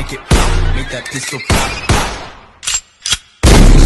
make it pop, make that pistol pop.